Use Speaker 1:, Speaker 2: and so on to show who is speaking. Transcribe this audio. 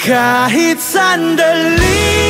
Speaker 1: kahit sandali.